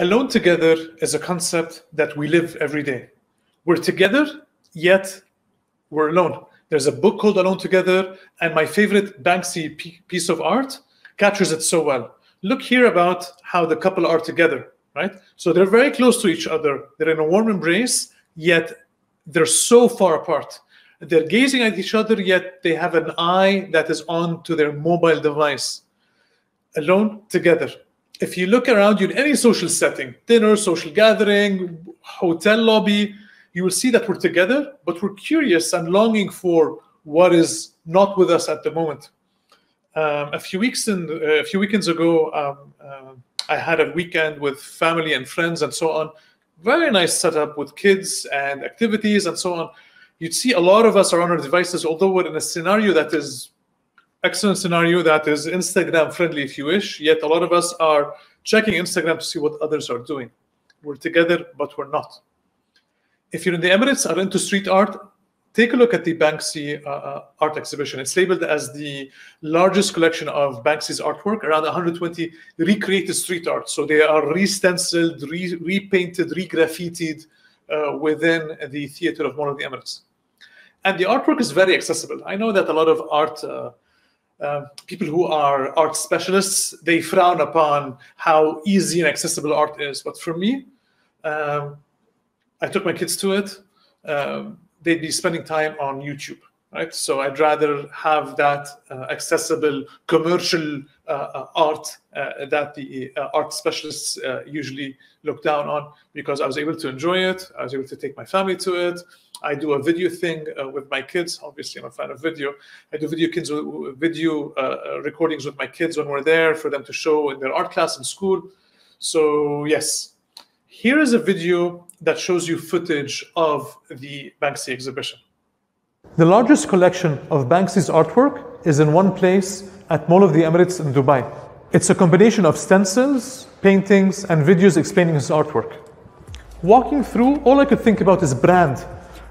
Alone together is a concept that we live every day. We're together, yet we're alone. There's a book called Alone Together, and my favorite Banksy piece of art captures it so well. Look here about how the couple are together, right? So they're very close to each other. They're in a warm embrace, yet they're so far apart. They're gazing at each other, yet they have an eye that is on to their mobile device. Alone together if you look around you in any social setting, dinner, social gathering, hotel lobby, you will see that we're together, but we're curious and longing for what is not with us at the moment. Um, a few weeks in, uh, a few weekends ago, um, uh, I had a weekend with family and friends and so on. Very nice setup with kids and activities and so on. You'd see a lot of us are on our devices, although we're in a scenario that is excellent scenario that is Instagram friendly, if you wish. Yet a lot of us are checking Instagram to see what others are doing. We're together, but we're not. If you're in the Emirates, are into street art, take a look at the Banksy uh, uh art exhibition. It's labeled as the largest collection of Banksy's artwork, around 120 recreated street art. So they are re-stenciled, re- repainted, re-graffitied uh, within the theater of one of the Emirates. And the artwork is very accessible. I know that a lot of art uh, um, people who are art specialists they frown upon how easy and accessible art is. But for me um, i took my kids to it. Um, they'd be spending time on youtube right so i'd rather have that uh, accessible commercial uh, uh art uh, that the uh, art specialists uh, usually look down on because i was able to enjoy it i was able to take my family to it I do a video thing with my kids. Obviously, I'm a fan of video. I do video kids video recordings with my kids when we're there for them to show in their art class in school. So yes, here is a video that shows you footage of the Banksy exhibition. The largest collection of Banksy's artwork is in one place at Mall of the Emirates in Dubai. It's a combination of stencils, paintings, and videos explaining his artwork. Walking through, all I could think about is brand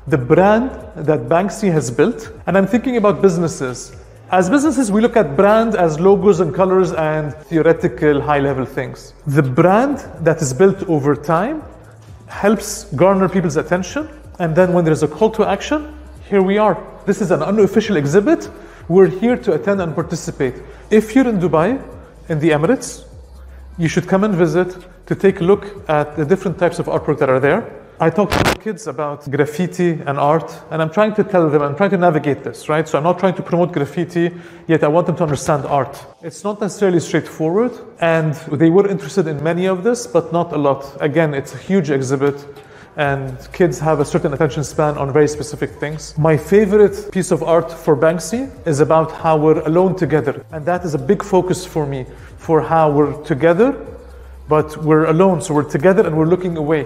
the brand that Banksy has built. And I'm thinking about businesses. As businesses, we look at brand as logos and colors and theoretical high level things. The brand that is built over time helps garner people's attention. And then when there's a call to action, here we are. This is an unofficial exhibit. We're here to attend and participate. If you're in Dubai, in the Emirates, you should come and visit to take a look at the different types of artwork that are there. I talk to kids about graffiti and art, and I'm trying to tell them, I'm trying to navigate this, right? So I'm not trying to promote graffiti, yet I want them to understand art. It's not necessarily straightforward, and they were interested in many of this, but not a lot. Again, it's a huge exhibit, and kids have a certain attention span on very specific things. My favorite piece of art for Banksy is about how we're alone together, and that is a big focus for me for how we're together, but we're alone, so we're together and we're looking away.